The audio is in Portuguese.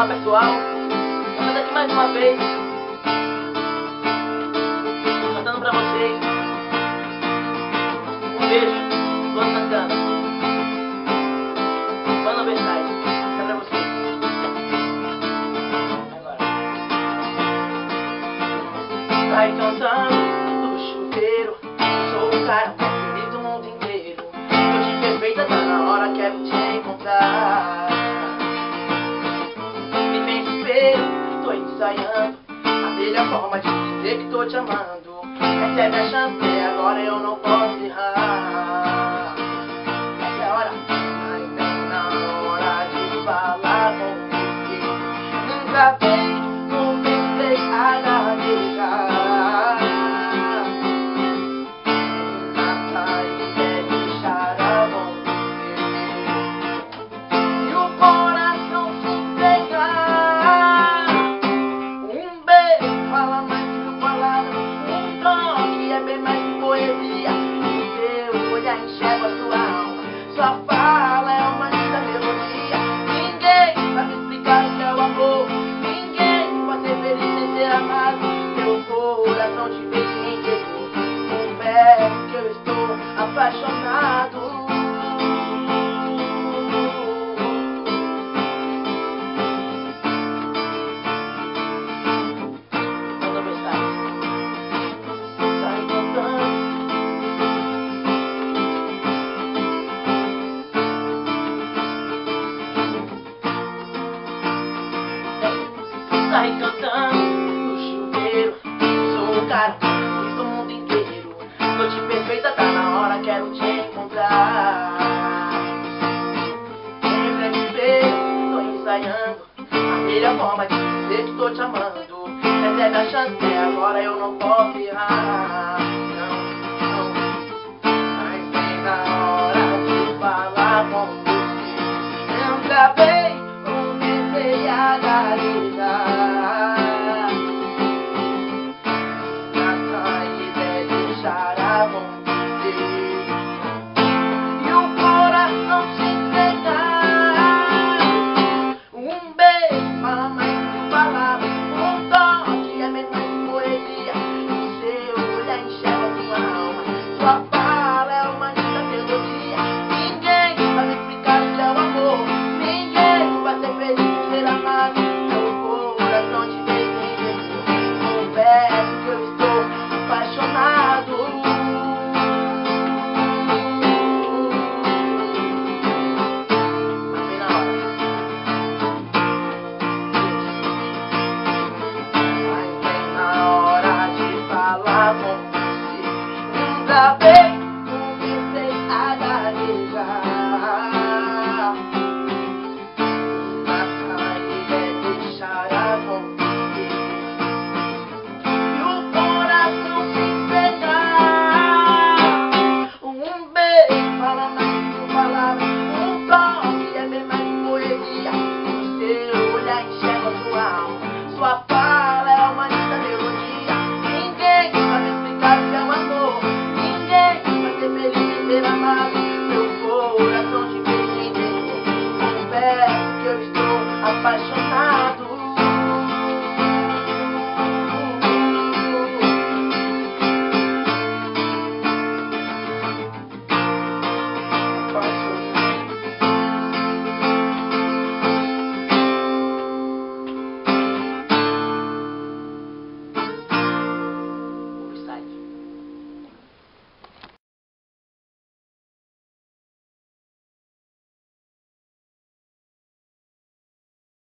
Olá pessoal, estamos aqui mais uma vez. Cantando pra vocês. Um beijo, Luan Santana. Banda Versailles, é pra vocês. Agora Sai cantando no chuveiro. Sou o cara feliz do mundo inteiro. Noite perfeita, tá na hora, quero te A melhor forma de dizer que tô te amando Recebe a chance, agora eu não posso errar enxergo a sua alma Sua fala é uma linda melodia. Ninguém me explicar o que é o amor. Ninguém pode ser feliz sem ser amado. Meu coração te fez e entregou Confesso que eu estou apaixonado Sai cantando no chuveiro. Sou o cara feliz do mundo inteiro. Noite perfeita, tá na hora, quero te encontrar. É me ver, tô ensaiando A melhor forma de dizer que tô te amando Recebe a chance, agora eu não posso errar feliz